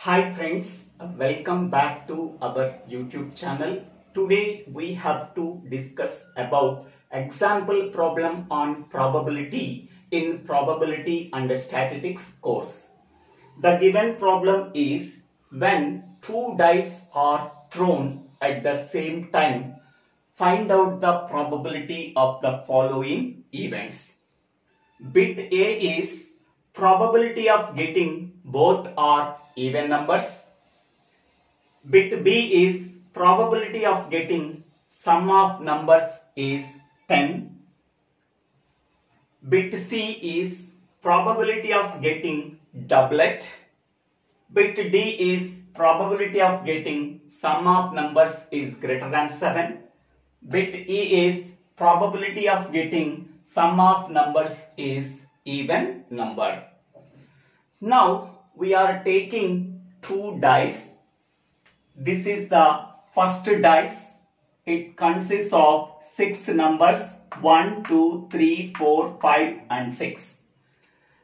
Hi friends, welcome back to our YouTube channel. Today we have to discuss about example problem on probability in probability and statistics course. The given problem is when two dice are thrown at the same time, find out the probability of the following events. Bit A is probability of getting both are even numbers. Bit B is probability of getting sum of numbers is 10. Bit C is probability of getting doublet. Bit D is probability of getting sum of numbers is greater than 7. Bit E is probability of getting sum of numbers is even number. Now we are taking two dice. This is the first dice. It consists of six numbers 1, 2, 3, 4, 5 and 6.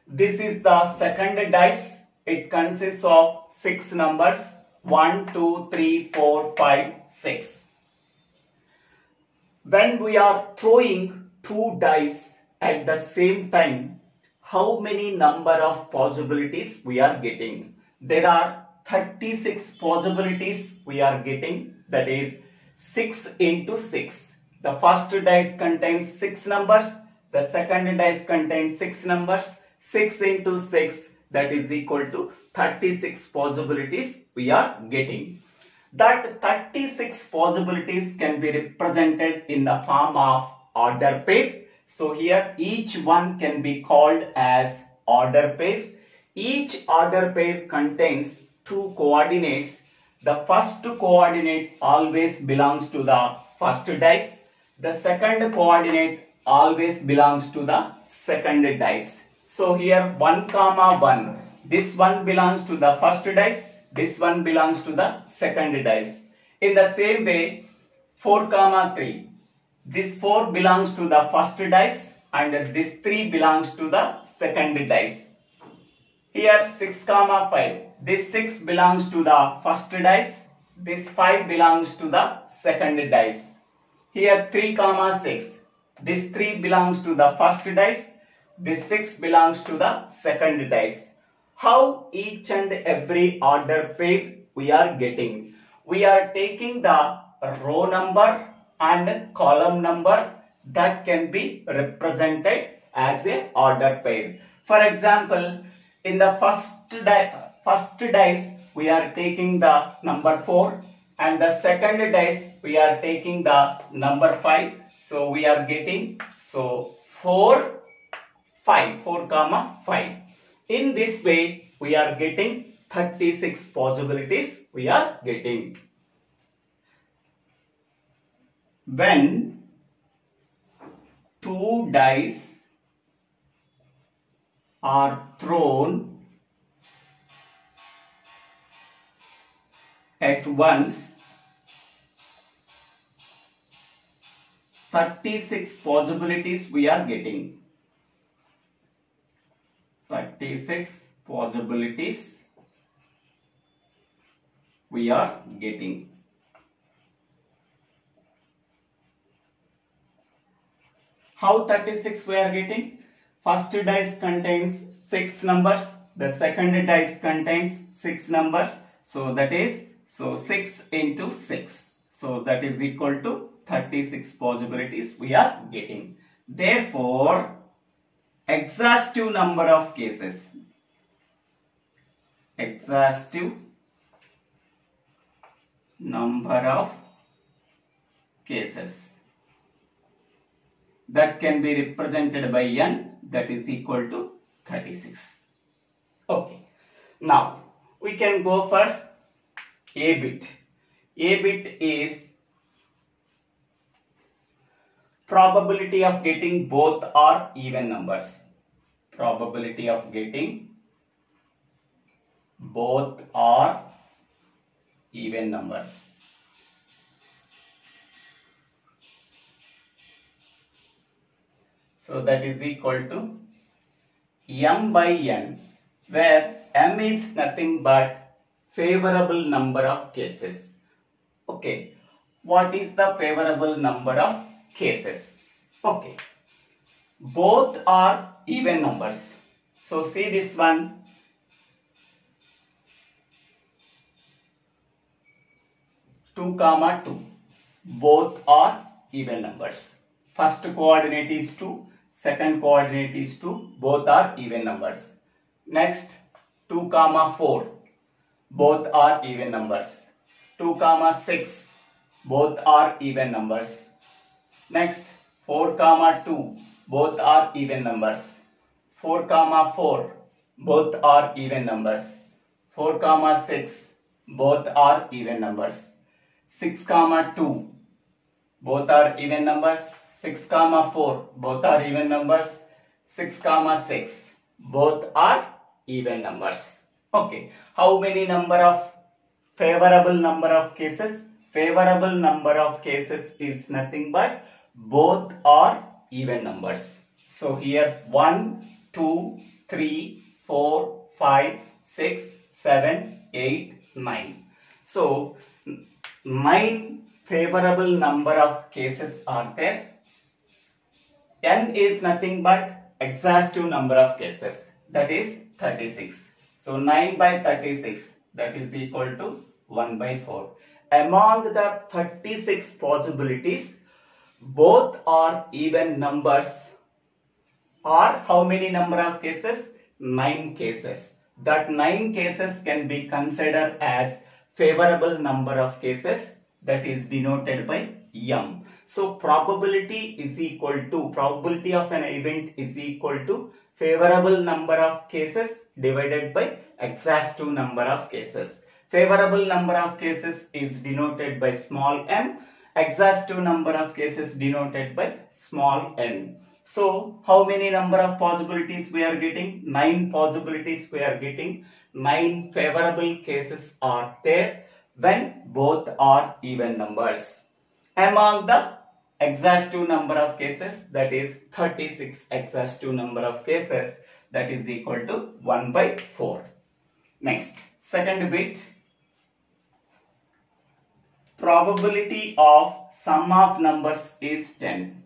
This is the second dice. It consists of six numbers 1, 2, 3, 4, 5, 6. When we are throwing two dice at the same time, how many number of possibilities we are getting? There are 36 possibilities we are getting that is 6 into 6. The first dice contains 6 numbers, the second dice contains 6 numbers, 6 into 6 that is equal to 36 possibilities we are getting. That 36 possibilities can be represented in the form of order pair. So here each one can be called as order pair. Each order pair contains two coordinates. The first coordinate always belongs to the first dice. The second coordinate always belongs to the second dice. So here 1 comma 1. This one belongs to the first dice. This one belongs to the second dice. In the same way 4 comma 3. This 4 belongs to the first dice and this 3 belongs to the second dice. Here 6 comma 5. This 6 belongs to the first dice. This 5 belongs to the second dice. Here 3 comma 6. This 3 belongs to the first dice. This 6 belongs to the second dice. How each and every order pair we are getting? We are taking the row number and column number that can be represented as a order pair. For example, in the first, di first dice we are taking the number 4 and the second dice we are taking the number 5. So we are getting so 4, 5, 4 comma 5. In this way we are getting 36 possibilities we are getting. When two dice are thrown at once 36 possibilities we are getting. 36 possibilities we are getting how 36 we are getting? First dice contains 6 numbers. The second dice contains 6 numbers. So that is so 6 into 6 so that is equal to 36 possibilities we are getting. Therefore exhaustive number of cases. Exhaustive number of cases that can be represented by n that is equal to 36. Okay. Now we can go for a bit. A bit is probability of getting both are even numbers. Probability of getting both are even numbers. So that is equal to m by n where m is nothing but favorable number of cases. Okay, what is the favorable number of cases? Okay, both are even numbers. So see this one. Two comma two. Both are even numbers. First coordinate is two, second coordinate is two. Both are even numbers. Next 2 comma 4 both are even numbers. 2 comma 6 both are even numbers. Next 4 comma 2 both are even numbers. 4 comma 4 both are even numbers. 4 comma 6 both are even numbers. 6 comma 2 both are even numbers 6 comma 4 both are even numbers 6 comma 6 both are even numbers. Okay. How many number of favorable number of cases? Favorable number of cases is nothing but both are even numbers. So here 1, 2, 3, 4, 5, 6, 7, 8, 9. So 9 favorable number of cases are there. N is nothing but exhaustive number of cases that is 36. So 9 by 36 that is equal to 1 by 4. Among the 36 possibilities, both are even numbers or how many number of cases? 9 cases. That 9 cases can be considered as favorable number of cases that is denoted by M. So probability is equal to, probability of an event is equal to favorable number of cases divided by exhaustive number of cases. Favorable number of cases is denoted by small m, exhaustive number of cases denoted by small n. So, how many number of possibilities we are getting? 9 possibilities we are getting. 9 favorable cases are there when both are even numbers. Among the exhaustive number of cases that is 36 exhaustive number of cases that is equal to 1 by 4. Next, second bit probability of sum of numbers is 10.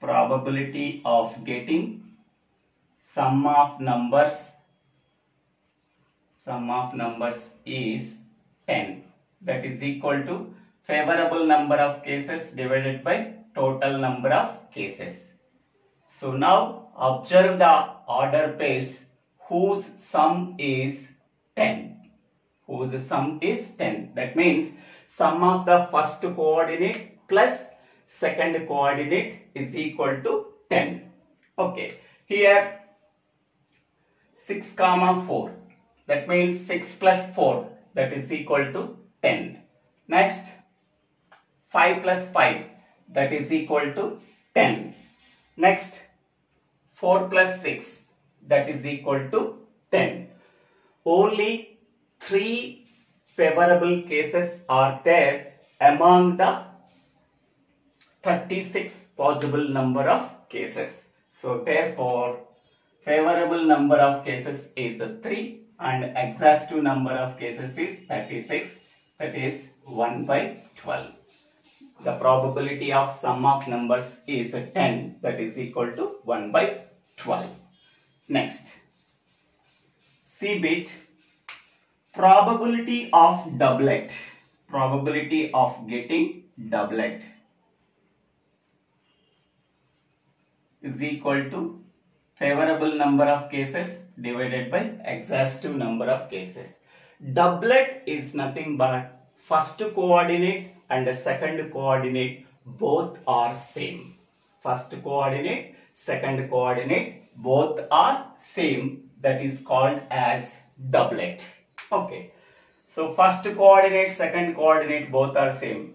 Probability of getting sum of numbers sum of numbers is 10 that is equal to favorable number of cases divided by total number of cases. So now observe the order pairs whose sum is 10. Whose sum is 10. That means sum of the first coordinate plus second coordinate is equal to 10. Okay. Here 6 comma 4. That means 6 plus 4 that is equal to 10. Next 5 plus 5 that is equal to 10. Next 4 plus 6 that is equal to 10. Only 3 favorable cases are there among the 36 possible number of cases. So therefore favorable number of cases is 3 and exhaustive number of cases is 36 that is 1 by 12 the probability of sum of numbers is 10 that is equal to 1 by 12. Next, C bit probability of doublet probability of getting doublet is equal to favorable number of cases divided by exhaustive number of cases. Doublet is nothing but first coordinate and the second coordinate both are same. First coordinate, second coordinate both are same that is called as doublet. Okay. So first coordinate, second coordinate both are same.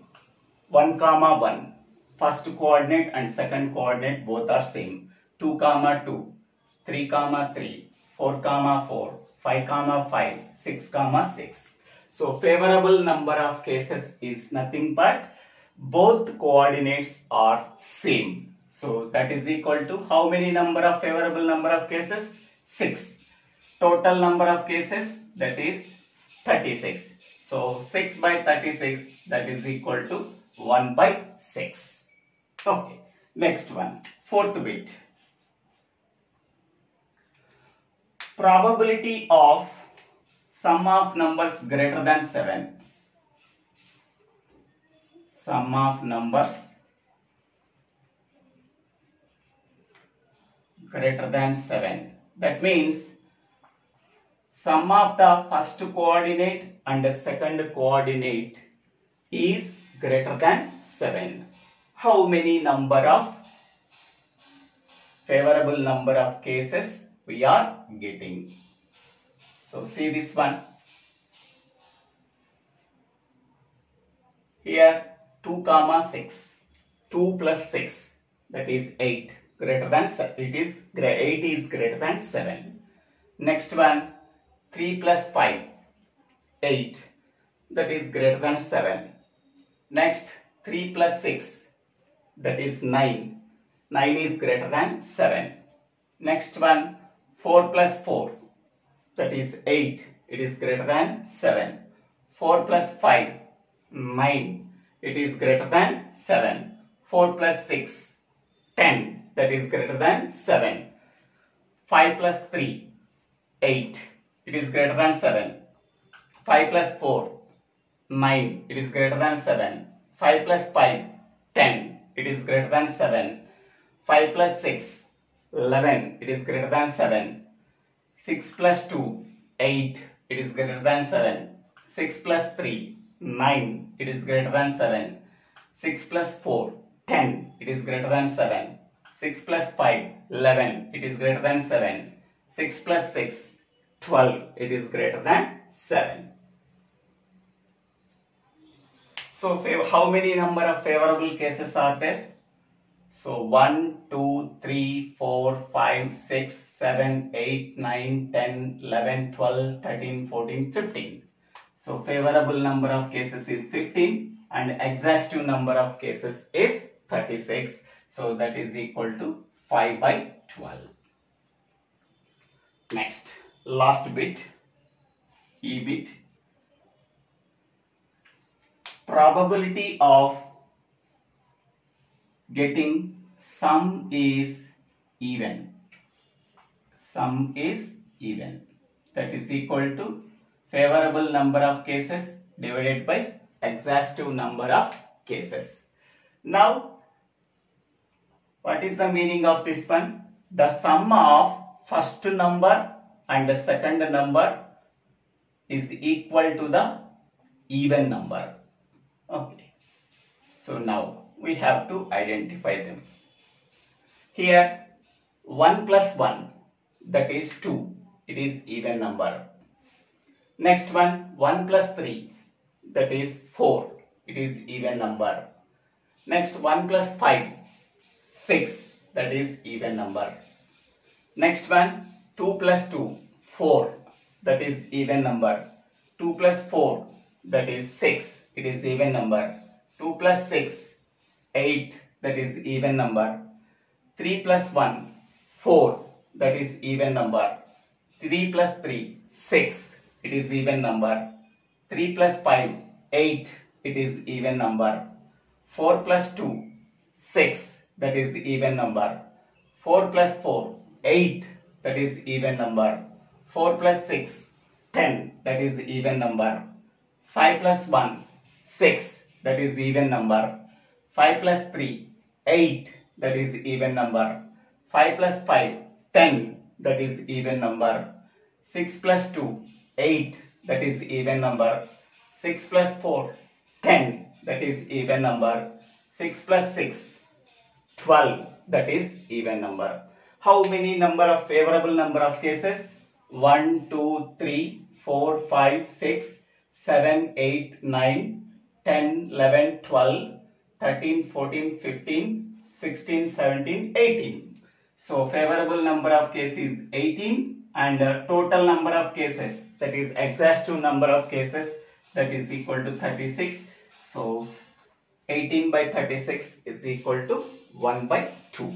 1 comma 1. First coordinate and second coordinate both are same. 2 comma 2. 3 comma 3. 4 comma 4. 5 comma 5. 6 comma 6. So favorable number of cases is nothing but both coordinates are same. So that is equal to how many number of favorable number of cases? 6. Total number of cases that is 36. So 6 by 36 that is equal to 1 by 6. Okay. Next one. Fourth bit. Probability of sum of numbers greater than 7. Sum of numbers greater than 7. That means sum of the first coordinate and the second coordinate is greater than 7. How many number of favorable number of cases we are getting? So see this one. Here 2 comma 6. 2 plus 6 that is 8 greater than seven. it is 8 is greater than 7 next one 3 plus 5 8 that is greater than 7 next 3 plus 6 that is 9 9 is greater than 7 next one 4 plus 4 that is 8 it is greater than 7 4 plus 5 9 it is greater than 7 4 plus 6 10 that is greater than 7. 5 plus 3, 8. It is greater than 7. 5 plus 4, 9. It is greater than 7. 5 plus 5, 10. It is greater than 7. 5 plus 6, 11. It is greater than 7. 6 plus 2, 8. It is greater than 7. 6 plus 3, 9. It is greater than 7. 6 plus 4, 10. It is greater than 7. 6 plus 5, 11. It is greater than 7. 6 plus 6, 12. It is greater than 7. So how many number of favorable cases are there? So 1, 2, 3, 4, 5, 6, 7, 8, 9, 10, 11, 12, 13, 14, 15. So favorable number of cases is 15 and exhaustive number of cases is 36. So that is equal to 5 by 12. Next, last bit, E bit. Probability of getting sum is even. Sum is even. That is equal to favorable number of cases divided by exhaustive number of cases. Now what is the meaning of this one? The sum of first number and the second number is equal to the even number. Okay. So now we have to identify them. Here 1 plus 1 that is 2. It is even number. Next one 1 plus 3 that is 4. It is even number. Next 1 plus 5 6 that is even number. Next one 2 plus 2 4 that is even number. 2 plus 4 that is 6 it is even number. 2 plus 6 8 that is even number. 3 plus 1 4 that is even number. 3 plus 3 6 it is even number. 3 plus 5 8 it is even number. 4 plus 2 6 that is even number. 4 plus 4, 8 that is even number. 4 plus 6, 10 that is even number. 5 plus 1, 6 that is even number. 5 plus 3, 8 that is even number. 5 plus 5, 10 that is even number. 6 plus 2, 8 that is even number. 6 plus 4, 10 that is even number. 6 plus 6, 12 that is even number. How many number of favorable number of cases? 1, 2, 3, 4, 5, 6, 7, 8, 9, 10, 11, 12, 13, 14, 15, 16, 17, 18. So favorable number of cases 18 and uh, total number of cases that is exhaustive number of cases that is equal to 36. So 18 by 36 is equal to 1 by 2.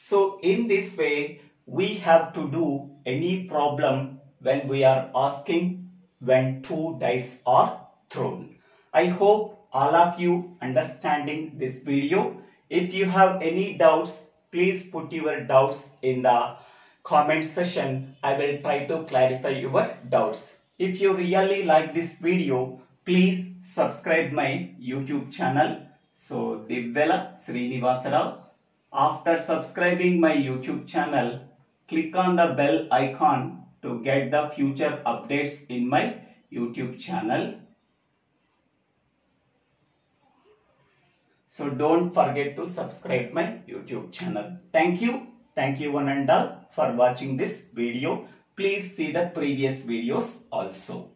So in this way, we have to do any problem when we are asking when two dice are thrown. I hope all of you understanding this video. If you have any doubts, please put your doubts in the comment section. I will try to clarify your doubts. If you really like this video, please subscribe my YouTube channel. So, Divvela Srinivasa Rao. After subscribing my YouTube channel, click on the bell icon to get the future updates in my YouTube channel. So don't forget to subscribe my YouTube channel. Thank you. Thank you one and all for watching this video. Please see the previous videos also.